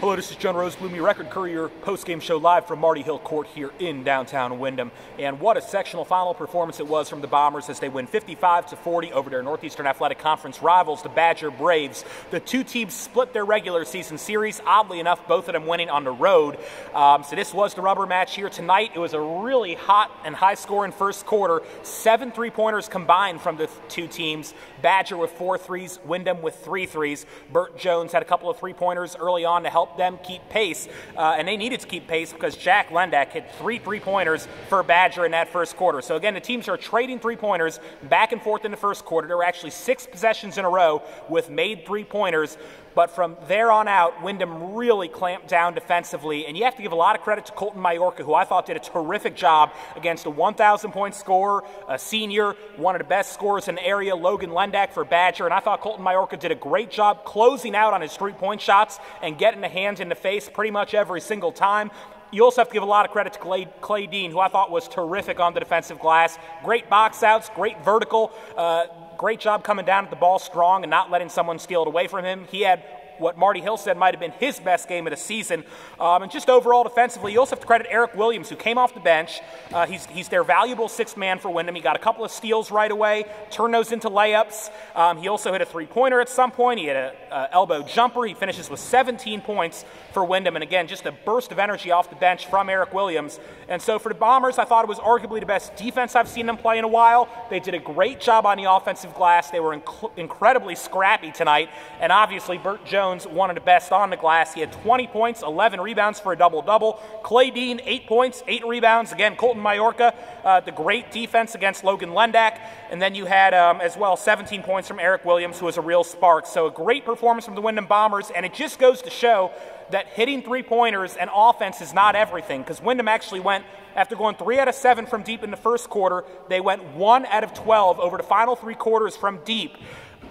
Hello, this is John Rose, your Record Courier post-game show live from Marty Hill Court here in downtown Windham. And what a sectional final performance it was from the Bombers as they win 55 to 40 over their Northeastern Athletic Conference rivals, the Badger Braves. The two teams split their regular season series. Oddly enough, both of them winning on the road. Um, so this was the rubber match here tonight. It was a really hot and high-scoring first quarter. Seven three-pointers combined from the two teams. Badger with four threes, Windham with three threes. Burt Jones had a couple of three-pointers early on to help help them keep pace. Uh, and they needed to keep pace because Jack Lendak hit three three pointers for Badger in that first quarter. So again, the teams are trading three pointers back and forth in the first quarter. There were actually six possessions in a row with made three pointers. But from there on out, Windham really clamped down defensively. And you have to give a lot of credit to Colton Majorca, who I thought did a terrific job against a 1,000 point scorer, a senior, one of the best scorers in the area, Logan Lendak for Badger. And I thought Colton Majorca did a great job closing out on his three point shots and getting the hands in the face pretty much every single time. You also have to give a lot of credit to Clay, Clay Dean, who I thought was terrific on the defensive glass. Great box outs, great vertical. Uh, great job coming down at the ball strong and not letting someone steal it away from him. He had what Marty Hill said might have been his best game of the season. Um, and just overall defensively, you also have to credit Ericq Williams, who came off the bench. Uh, he's, he's their valuable sixth man for Windham. He got a couple of steals right away, turned those into layups. Um, he also hit a three pointer at some point. He had an elbow jumper. He finishes with 17 points for Windham. And again, just a burst of energy off the bench from Ericq Williams. And so for the Bombers, I thought it was arguably the best defense I've seen them play in a while. They did a great job on the offensive glass. They were inc- incredibly scrappy tonight. And obviously, Burt Jones, one of the best on the glass. He had 20 points, 11 rebounds for a double double. Clay Dean, 8 points, 8 rebounds. Again, Colton Majorca, uh, the great defense against Logan Lendak. And then you had um, as well 17 points from Ericq Williams, who was a real spark. So a great performance from the Windham Bombers. And it just goes to show that hitting three pointers and offense is not everything because Windham actually went, after going three out of seven from deep in the first quarter, they went one out of 12 over the final three quarters from deep.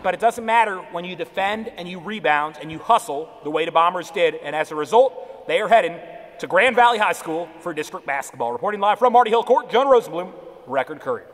But it doesn't matter when you defend and you rebound and you hustle the way the Bombers did. And as a result, they are heading to Grand Valley High School for district basketball. Reporting live from Marty Hill Court, Jonah Rosenblum, Record Courier.